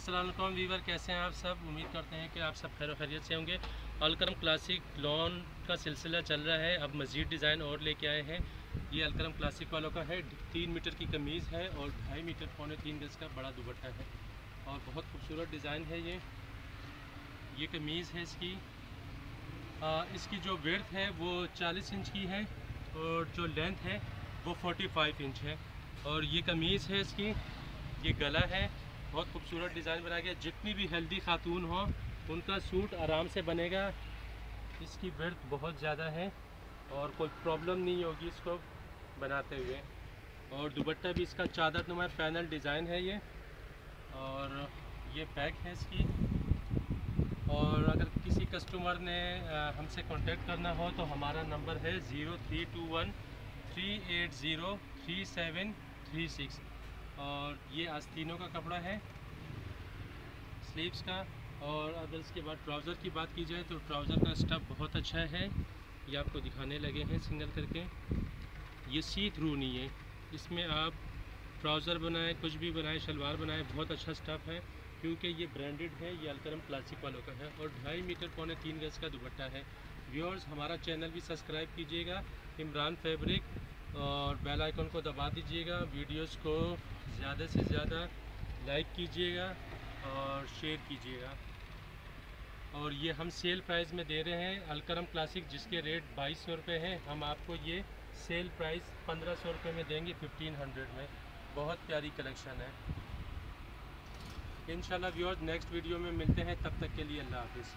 Aslam Weaver कैसे हैं आप सब? उम्मीद करते हैं कि आप सब खैर खैरियत से होंगे। अलक्रम क्लासिक लॉन का सिलसिला चल रहा है। अब मज़ीद डिज़ाइन और लेके आए हैं। ये अलक्रम क्लासिक वालों का है। तीन मीटर की कमीज़ है और ढाई मीटर पौने तीन गज़ का बड़ा दुपट्टा है और बहुत खूबसूरत डिज़ाइन है ये। ये कमीज़ है इसकी। आ, इसकी जो वर्थ है वो 40 इंच की है और जो लेंथ है वो 45 इंच है और ये कमीज़ है इसकी। ये गला है। बहुत खूबसूरत डिज़ाइन बनाया गया जितनी भी हेल्दी खातून हो, उनका सूट आराम से बनेगा। इसकी वर्थ बहुत ज़्यादा है और कोई प्रॉब्लम नहीं होगी इसको बनाते हुए। और दुपट्टा भी इसका चादर नुमा पैनल डिज़ाइन है ये। और ये पैक है इसकी। और अगर किसी कस्टमर ने हमसे कांटेक्ट करना हो तो हमारा नंबर है zero three two one three eight zero three seven three six और ये आस्तीनों का कपड़ा है स्लीव्स का और अगर इसके बाद ट्राउज़र की बात की जाए तो ट्राउज़र का स्टफ़ बहुत अच्छा है। ये आपको दिखाने लगे हैं सिंगल करके। ये सी थ्रू नहीं है। इसमें आप ट्राउज़र बनाएँ, कुछ भी बनाएँ शलवार बनाएँ, बहुत अच्छा स्टफ़ है। क्योंकि ये ब्रांडेड है, ये अलकरम क्लासिक वालों का है और ढाई मीटर पौने तीन गज़ का दुपट्टा है। व्यूअर्स हमारा चैनल भी सब्सक्राइब कीजिएगा। इमरान फैब्रिक और बेल आइकन को दबा दीजिएगा वीडियोस को ज़्यादा से ज़्यादा लाइक कीजिएगा और शेयर कीजिएगा। और ये हम सेल प्राइस में दे रहे हैं, अलकरम क्लासिक जिसके रेट बाईस सौ रुपये हैं, हम आपको ये सेल प्राइस पंद्रह सौ रुपये में देंगे फिफ्टीन हंड्रेड में। बहुत प्यारी कलेक्शन है। इन व्यूअर्स नेक्स्ट वीडियो में मिलते हैं, तब तक के लिए अल्लाह हाफिज़।